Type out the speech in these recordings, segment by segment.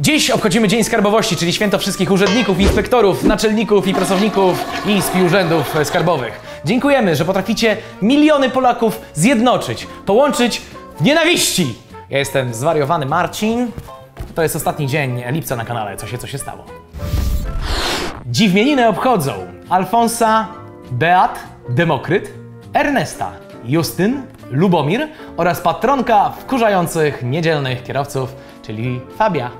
Dziś obchodzimy Dzień Skarbowości, czyli święto wszystkich urzędników, inspektorów, naczelników i pracowników izb i urzędów skarbowych. Dziękujemy, że potraficie miliony Polaków zjednoczyć, połączyć w nienawiści. Ja jestem zwariowany Marcin. To jest ostatni dzień lipca na kanale. Co się, co się stało? Dziś imieniny obchodzą Alfonsa, Beat, Demokryt, Ernesta, Justyn, Lubomir oraz patronka wkurzających niedzielnych kierowców, czyli Fabia.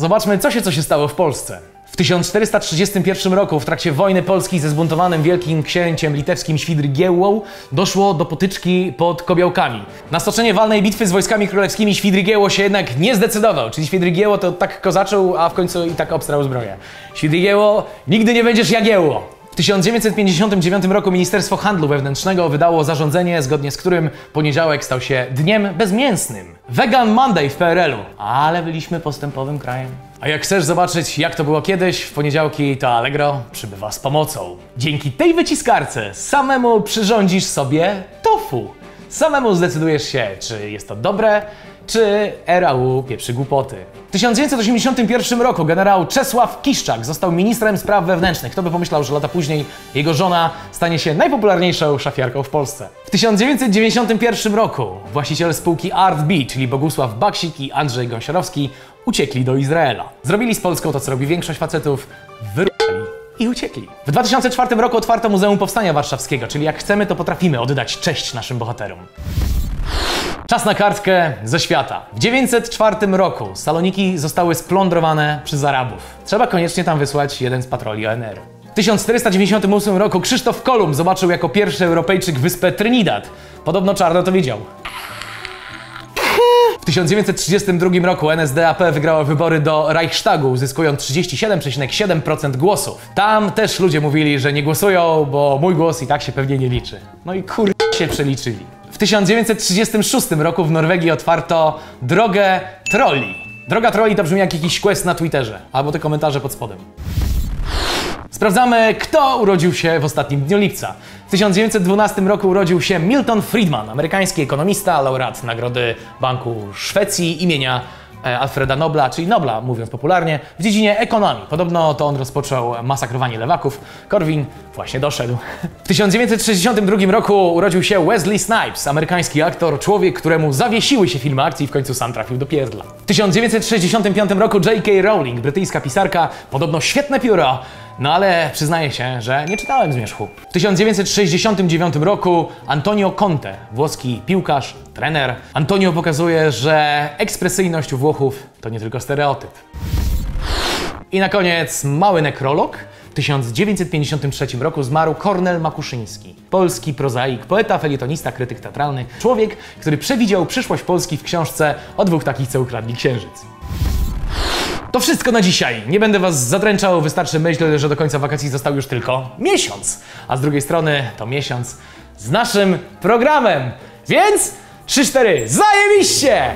Zobaczmy, co się, co się stało w Polsce. W 1431 roku, w trakcie wojny polskiej ze zbuntowanym wielkim księciem litewskim Świdrygiełłą, doszło do potyczki pod Kobiałkami. Na stoczenie walnej bitwy z wojskami królewskimi Świdrygiełło się jednak nie zdecydował, czyli Świdrygiełło to tak kozaczył, a w końcu i tak obstrał zbroję. Świdrygiełło, nigdy nie będziesz Jagiełło. W 1959 roku Ministerstwo Handlu Wewnętrznego wydało zarządzenie, zgodnie z którym poniedziałek stał się dniem bezmięsnym. Vegan Monday w PRL-u. Ale byliśmy postępowym krajem. A jak chcesz zobaczyć, jak to było kiedyś, w poniedziałki to Allegro przybywa z pomocą. Dzięki tej wyciskarce samemu przyrządzisz sobie tofu. Samemu zdecydujesz się, czy jest to dobre, czy RAU pieprzy głupoty. W 1981 roku generał Czesław Kiszczak został ministrem spraw wewnętrznych. Kto by pomyślał, że lata później jego żona stanie się najpopularniejszą szafiarką w Polsce. W 1991 roku właściciel spółki ArtB, czyli Bogusław Baksik i Andrzej Gąsiorowski, uciekli do Izraela. Zrobili z Polską to, co robi większość facetów, wyruchali i uciekli. W 2004 roku otwarto Muzeum Powstania Warszawskiego, czyli jak chcemy, to potrafimy oddać cześć naszym bohaterom. Czas na kartkę ze świata. W 904 roku Saloniki zostały splądrowane przez Arabów. Trzeba koniecznie tam wysłać jeden z patroli ONR. W 1498 roku Krzysztof Kolumb zobaczył jako pierwszy Europejczyk wyspę Trinidad. Podobno czarno to widział. W 1932 roku NSDAP wygrała wybory do Reichstagu, uzyskując 37,7% głosów. Tam też ludzie mówili, że nie głosują, bo mój głos i tak się pewnie nie liczy. No i kur... się przeliczyli. W 1936 roku w Norwegii otwarto drogę troli. Droga troli to brzmi jak jakiś quest na Twitterze, albo te komentarze pod spodem. Sprawdzamy, kto urodził się w ostatnim dniu lipca. W 1912 roku urodził się Milton Friedman, amerykański ekonomista, laureat Nagrody Banku Szwecji imienia Alfreda Nobla, czyli Nobla, mówiąc popularnie, w dziedzinie ekonomii. Podobno to on rozpoczął masakrowanie lewaków. Korwin właśnie doszedł. W 1962 roku urodził się Wesley Snipes, amerykański aktor, człowiek, któremu zawiesiły się filmy akcji i w końcu sam trafił do pierdla. W 1965 roku J.K. Rowling, brytyjska pisarka, podobno świetne pióro, no ale przyznaję się, że nie czytałem Zmierzchu. W 1969 roku Antonio Conte, włoski piłkarz, trener. Antonio pokazuje, że ekspresyjność Włochów to nie tylko stereotyp. I na koniec mały nekrolog. W 1953 roku zmarł Kornel Makuszyński. Polski prozaik, poeta, felietonista, krytyk teatralny. Człowiek, który przewidział przyszłość Polski w książce o dwóch takich, co ukradli księżyc. To wszystko na dzisiaj. Nie będę Was zadręczał, wystarczy myśl, że do końca wakacji został już tylko miesiąc. A z drugiej strony to miesiąc z naszym programem. Więc 3-4, zajebiście!